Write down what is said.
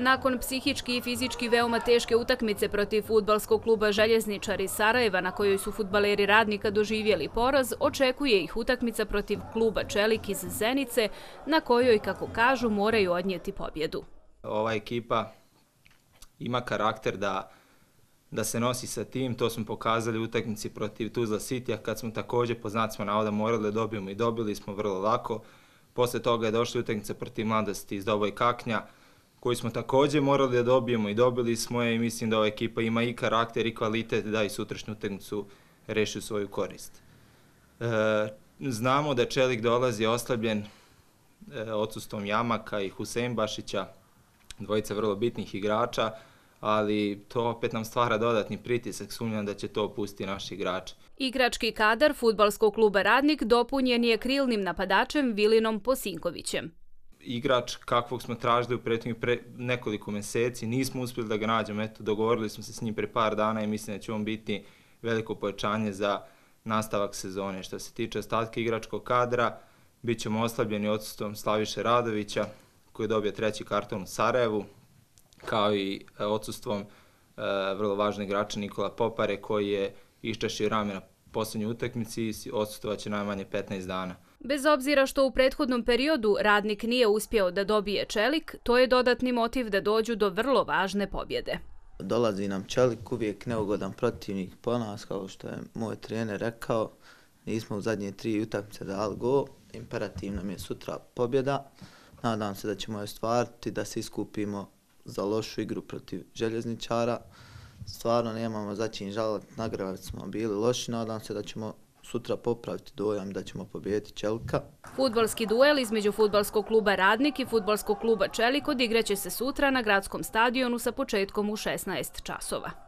Nakon psihički i fizički veoma teške utakmice protiv futbalskog kluba Željezničari Sarajeva, na kojoj su futbaleri radnika doživjeli poraz, očekuje ih utakmica protiv kluba Čelik iz Zenice, na kojoj, kako kažu, moraju odnijeti pobjedu. Ova ekipa ima karakter da da se nosi sa tim, to smo pokazali u utakmici protiv Tuzla City, kad smo također po znacima navoda morali da dobijemo i dobili smo vrlo lako. Posle toga je došla utakmica protiv mladosti iz Doboj Kaknja, koji smo također morali da dobijemo i dobili smo je i mislim da ova ekipa ima i karakter i kvalitet da i sutrašnju utakmicu reši svoju korist. E, znamo da Čelik dolazi oslabljen e, odsustvom Jamaka i Husein Bašića, dvojica vrlo bitnih igrača, ali to opet nam stvara dodatni pritisak, sumnjam da će to opustiti naši igrači. Igrački kadar futbalskog kluba Radnik dopunjen je krilnim napadačem Vilinom Posinkovićem. Igrač kakvog smo tražili u prethodnih pre nekoliko meseci, nismo uspjeli da ga nađemo, eto, dogovorili smo se s njim pre par dana i mislim da će on biti veliko pojačanje za nastavak sezone. Što se tiče ostatka igračkog kadra, bit ćemo oslabljeni odsustvom Slaviše Radovića, koji je dobio treći karton u Sarajevu, kao i e, odsustvom e, vrlo važnog igrača Nikola Popare koji je iščašio rame na posljednjoj utakmici i odsutovaće najmanje 15 dana. Bez obzira što u prethodnom periodu radnik nije uspio da dobije čelik, to je dodatni motiv da dođu do vrlo važne pobjede. Dolazi nam čelik, uvijek neugodan protivnik po nas, kao što je moj trener rekao. Nismo u zadnje tri utakmice dali go, imperativ nam je sutra pobjeda. Nadam se da ćemo je stvariti, da se iskupimo za lošu igru protiv željezničara. Stvarno nemamo za čim žalati, nagravad smo bili loši, nadam se da ćemo sutra popraviti dojam da ćemo pobijeti Čelika. Futbalski duel između futbalskog kluba Radnik i futbalskog kluba Čelik odigraće se sutra na gradskom stadionu sa početkom u 16 časova.